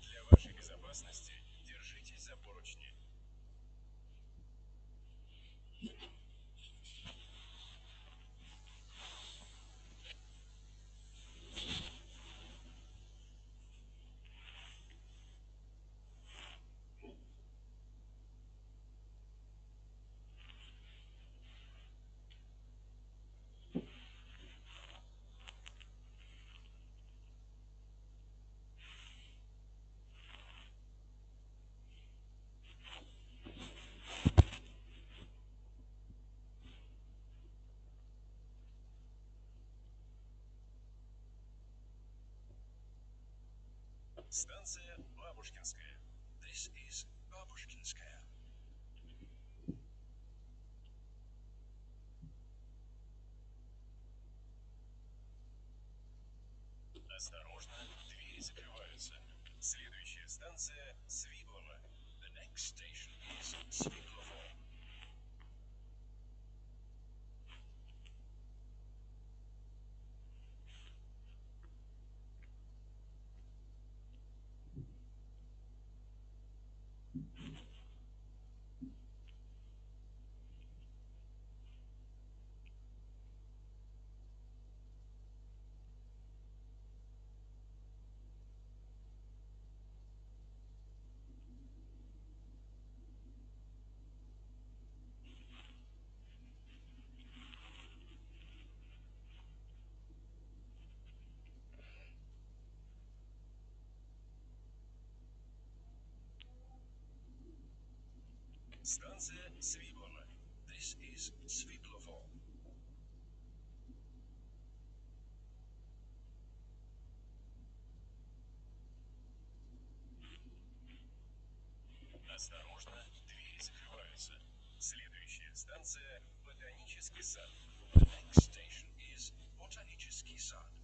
Для вашей безопасности держитесь за поручни. Станция Бабушкинская. This is Бабушкинская. Осторожно, двери закрываются. Следующая станция Свиблово. The next station is Свиблово. Станция Свиблово. This is Свиблово. Осторожно, двери закрываются. Следующая станция Ботанический сад. The next station is Ботанический сад.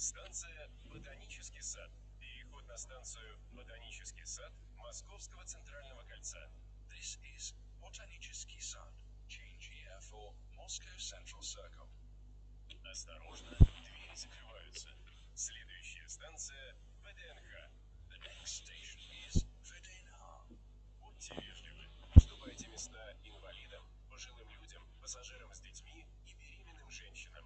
Станция Ботанический сад. Переход на станцию Ботанический сад Московского центрального кольца. This is Ботанический сад. Change here for Moscow Central Circle. Осторожно, двери закрываются. Следующая станция ВДНХ. The next station is ВДНХ. Будьте вежливы. Уступайте места инвалидам, пожилым людям, пассажирам с детьми и беременным женщинам.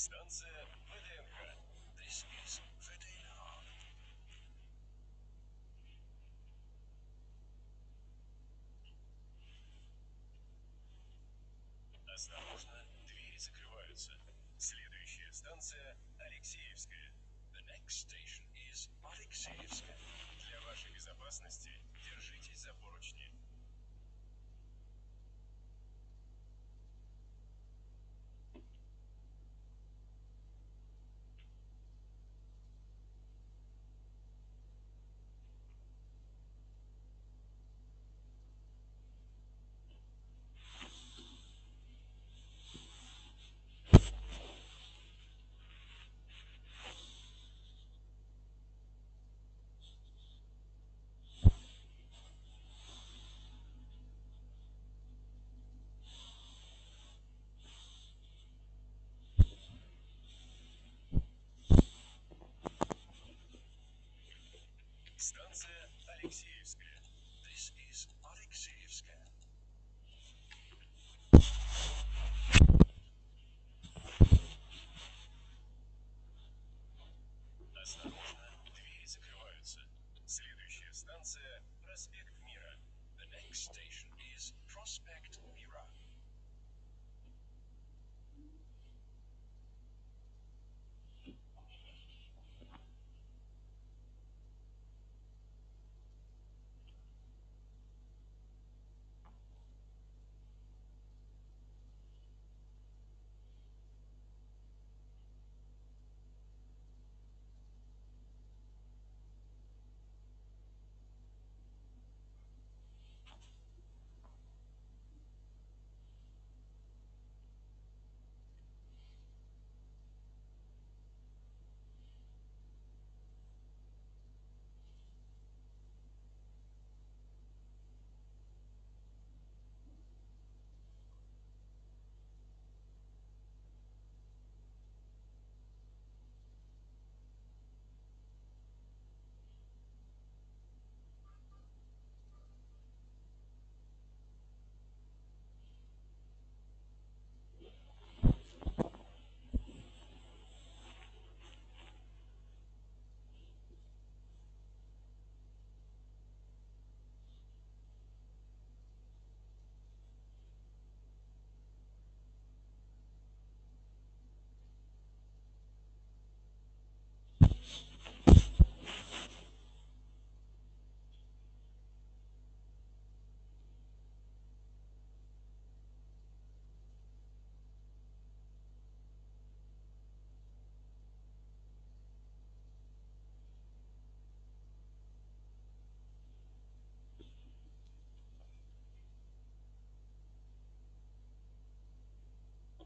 Станция ВДНХ. This is ВДНХ. Осторожно, двери закрываются. Следующая станция Алексеевская. The next station is Алексеевская. Для вашей безопасности держитесь за поручни. Станция Алексеевская.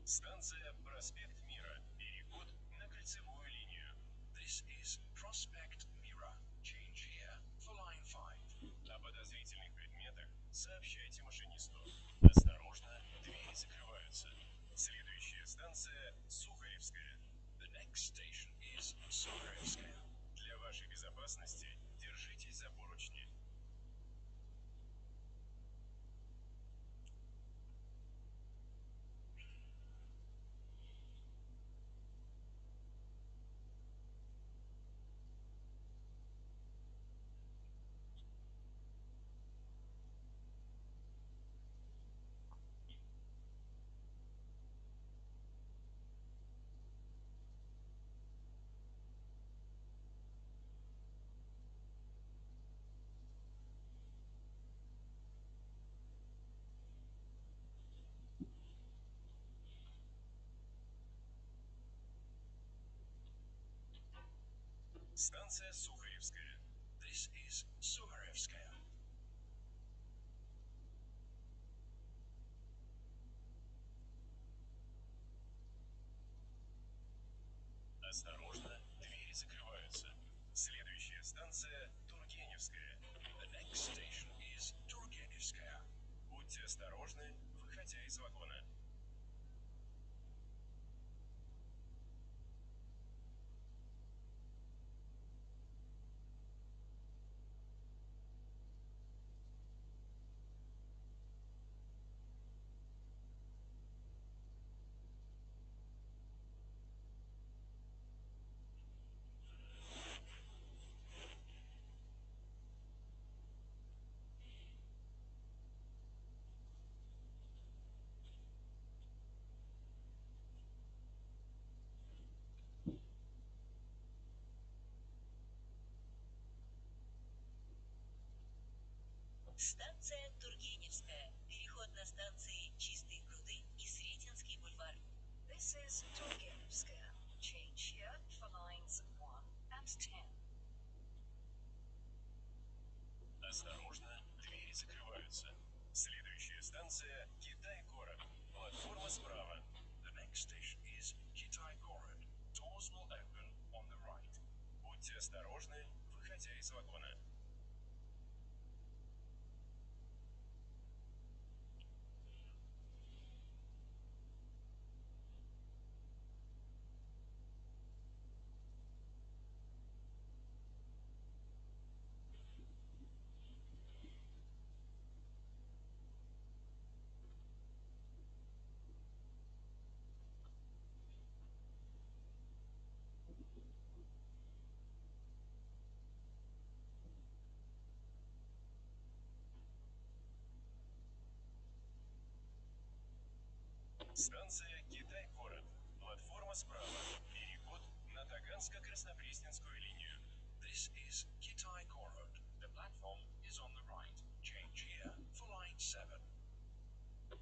Станция Проспект Мира. Переход на кольцевую линию. This is Prospect Mira. Change here for line 5. О подозрительных предметах сообщайте машинисту. Осторожно, двери закрываются. Следующая станция Сухаревская. The next station is Сухаревская. Для вашей безопасности держитесь за поручни. Станция Сухаревская. This is Сухаревская. Осторожно, двери закрываются. Следующая станция Тургеневская. The next station is Тургеневская. Будьте осторожны, выходя из вагона. Станция Тургеневская. Переход на станции Чистые пруды и Сретенский бульвар. This is Turgenevskaya. Change here for lines 1 and 10. Осторожно, двери закрываются. Следующая станция Китай-город. Платформа справа. The next station is Китай-город. Doors will open on the right. Будьте осторожны, выходя из вагона. Станция Китай-город. Платформа справа. Переход на Таганско-Краснопресненскую линию. This is Kitai-город. The platform is on the right. Change here for line 7.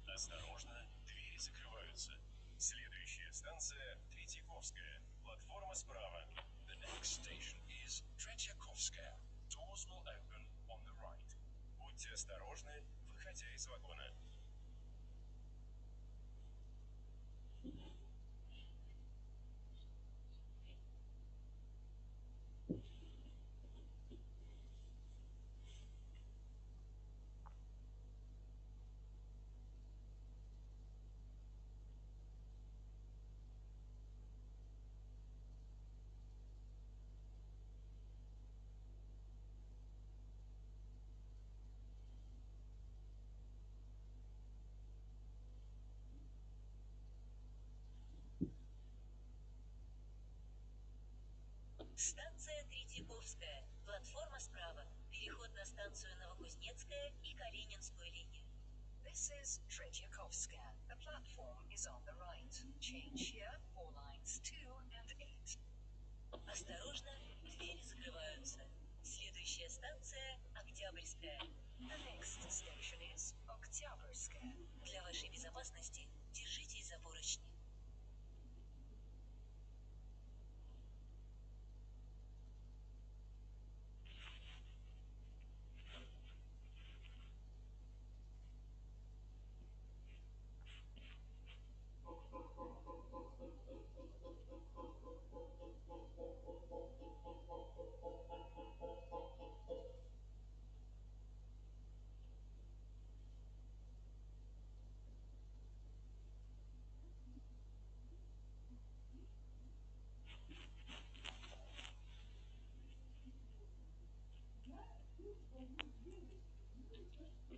Осторожно, двери закрываются. Следующая станция Третьяковская. Платформа справа. The next station is Tretьяковская. Doors will open on the right. Будьте осторожны, выходя из вагона. Станция Третьяковская. Платформа справа. Переход на станцию Новокузнецкая и Калининскую линию. This is Tretyakovskaya. The platform is on the right. Change here for lines 2 and 8. Осторожно, двери закрываются. Следующая станция Октябрьская. The next station is Oktyabrskaya. Для вашей безопасности держитесь за поручни.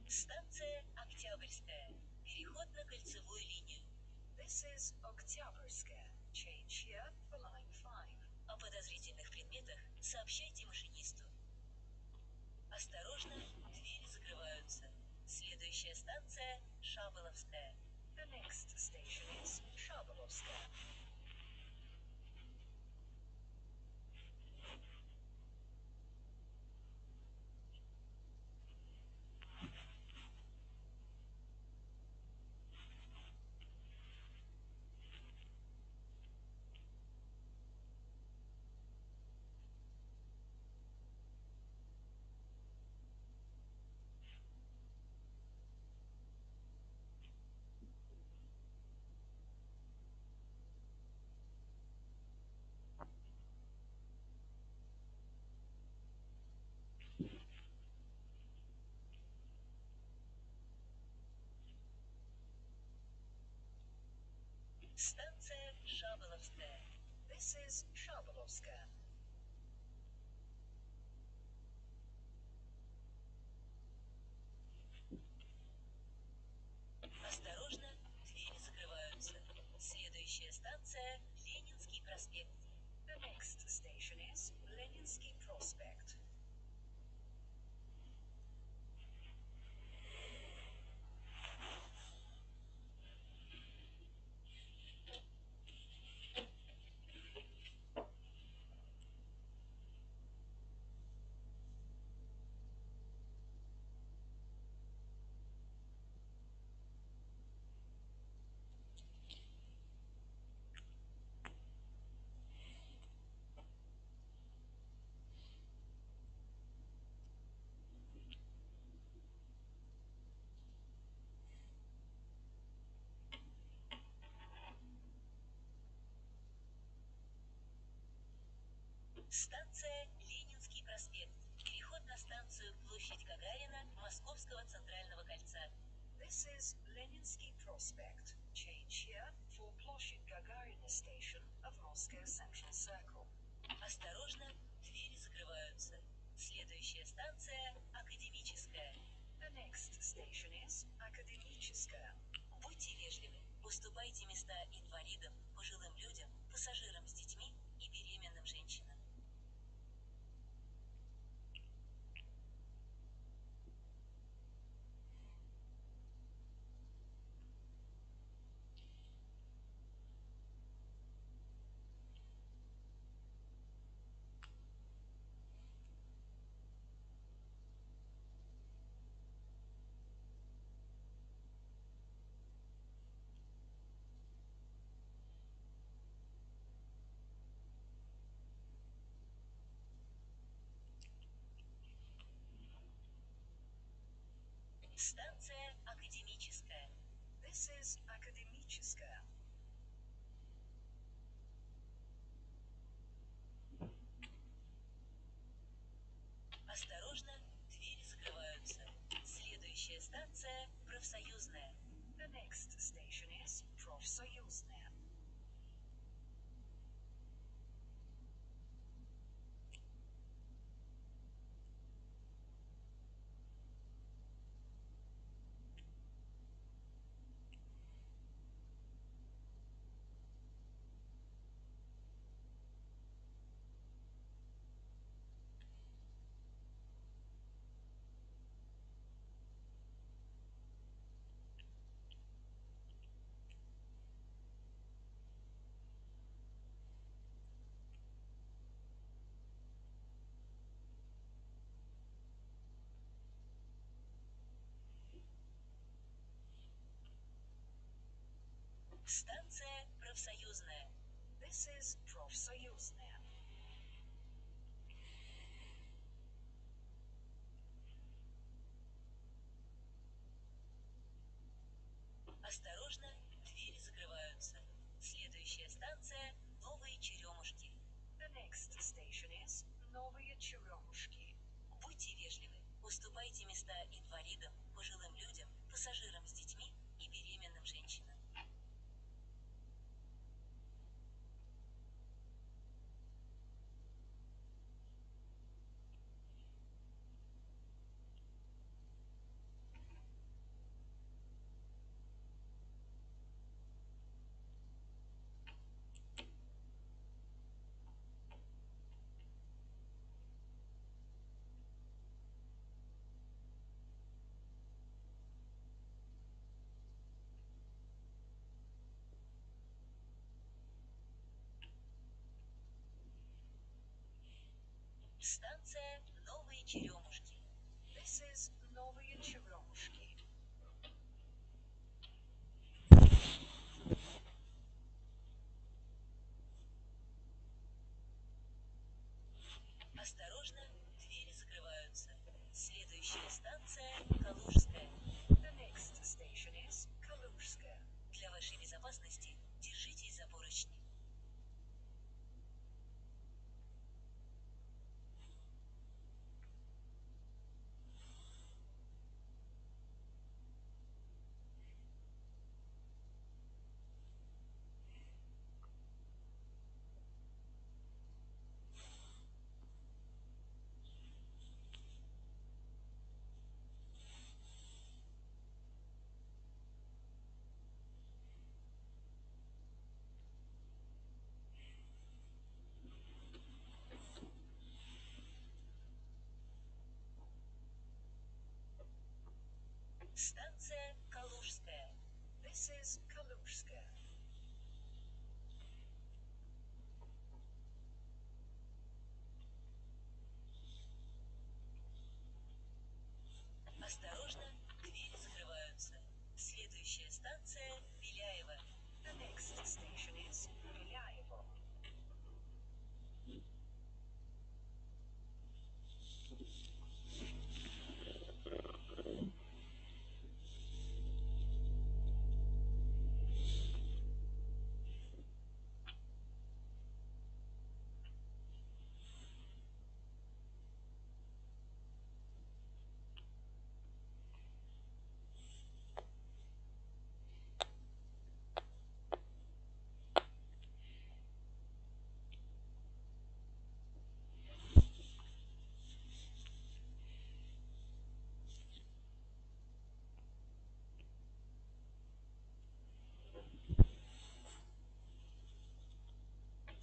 Станция Октябрьская. Переход на кольцевую линию. This is Oktyabrskaya. Change here for line 5. О подозрительных предметах сообщайте машинисту. Осторожно, двери закрываются. Следующая станция Шаболовская. The next station is Shabalovskaya. Станция Шаболовская. This is Shabalovskaya. Станция Ленинский проспект. Переход на станцию Площадь Гагарина Московского центрального кольца. This is Leninsky Prospect. Change here for Ploshid Gagarina station of Moscow Central Circle. Осторожно, двери закрываются. Следующая станция Академическая. The next station is Akademicheskaya. Будьте вежливы. Уступайте места инвалидам, пожилым людям, пассажирам с детьми и беременным женщинам. Станция Академическая. This is Академическая. Осторожно, двери закрываются. Следующая станция Профсоюзная. The next station is Профсоюзная. Станция Профсоюзная. This is Профсоюзная. Осторожно, двери закрываются. Следующая станция Новые Черемушки. The next station is Новые Черемушки. Будьте вежливы, уступайте места инвалидам, пожилым людям, пассажирам с детьми и беременным женщинам. Станция Новые Черемушки. This is Новые Черемушки. Осторожно, двери закрываются. Следующая станция Калужская. The next station is Калужская. Для вашей безопасности держитесь за поручни. Станция Калужская. This is Калужская. Осторожно, двери закрываются. Следующая станция Беляева. The next station is Беляево.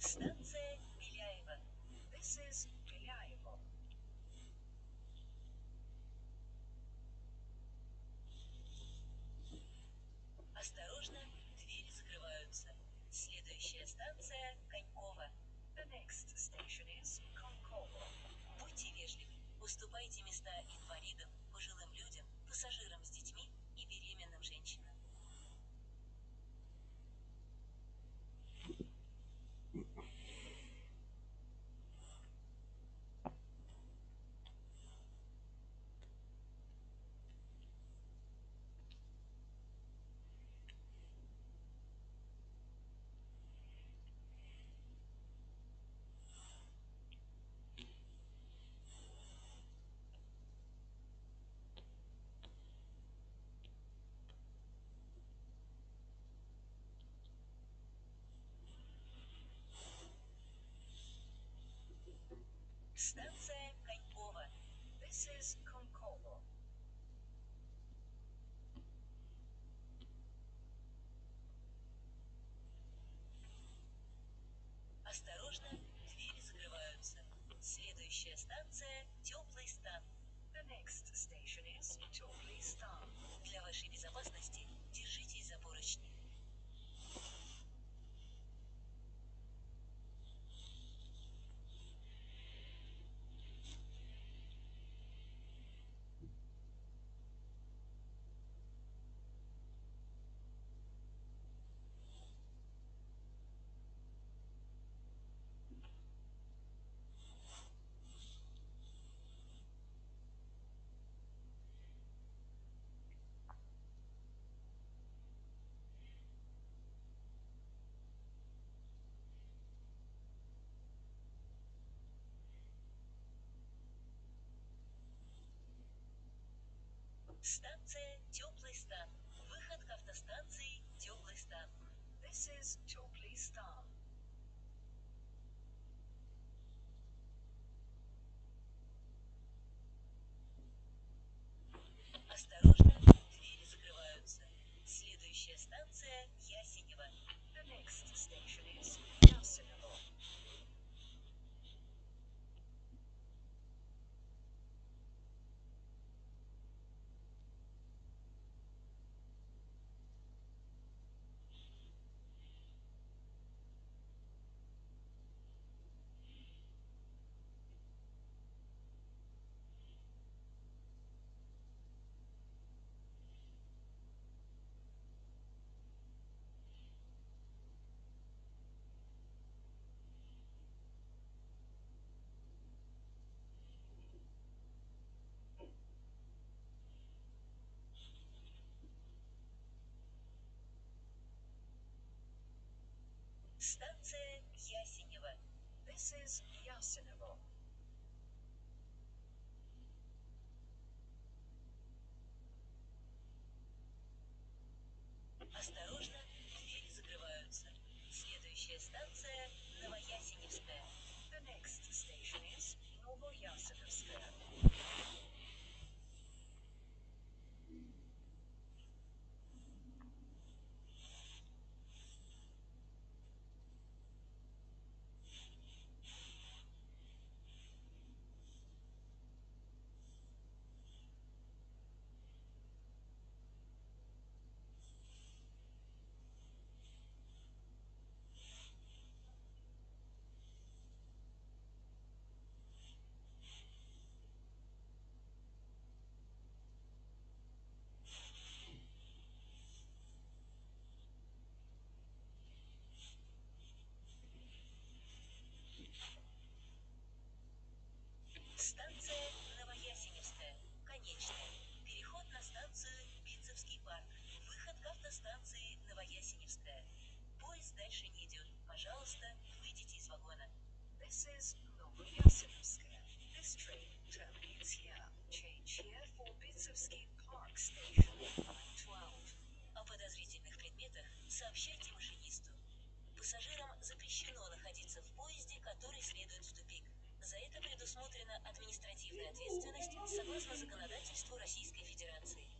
Станция Беляева. This is Беляево. Осторожно, двери закрываются. Следующая станция Конькова. The next station is Конково. Будьте вежливы, уступайте места инвалидам, пожилым людям, пассажирам с детьми и беременным женщинам. Осторожно, двери закрываются. Следующая станция – Теплый стан. The next station is Теплый стан. Для вашей безопасности Станция Теплый стан. Выход к автостанции Теплый стан. This is Tepley Stan. Осторожно, двери закрываются. Следующая станция Ясенева. The next station is Yasinovo. Станция Ясенева. This is Yasinovo. Осторожно, двери закрываются. Следующая станция Новоясеневская. The next station is Novoyasinovskaya. Станция Новоясеневская. Конечная. Переход на станцию Битцевский парк. Выход к автостанции Новоясеневская. Поезд дальше не идет. Пожалуйста, выйдите из вагона. This is Novoyasinovskaya. This train terminates here. Change here for Bitsovsky Park Station, line 12. О подозрительных предметах сообщайте машинисту. Пассажирам запрещено находиться в поезде, который следует в тупик. За это предусмотрена административная ответственность согласно законодательству Российской Федерации.